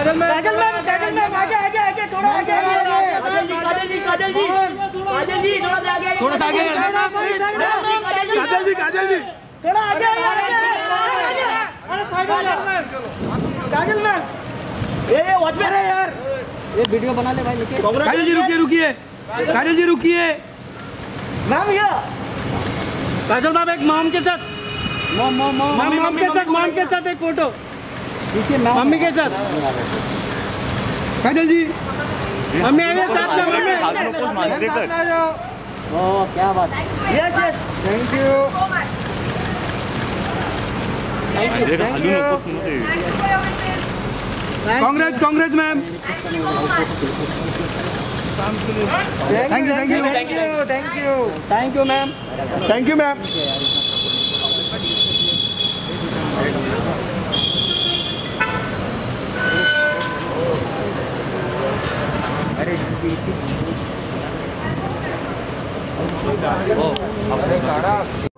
Kajal ma'am Kajal ma'am Kajal ma'am आगे आगे आगे थोड़ा आगे काजल जी काजल जी काजल जी काजल जी थोड़ा आगे थोड़ा आगे काजल जी काजल जी थोड़ा आगे आगे काजल मैम ए वॉचमैन अरे यार ये वीडियो बना ले भाई काजल जी रुकिए रुकिए काजल जी रुकिए मैम ये काजल मैम एक मॉम के साथ मॉम मॉम मॉम मॉम के साथ मॉम के साथ एक फ़ोटो मैं मम्मी के साथ। काजल जी मम्मी आइए साथ में। मम्मी ओ क्या बात। Yes yes thank you Congress Congress ma'am thank you thank you thank you thank you ma'am thank you ma'am अरे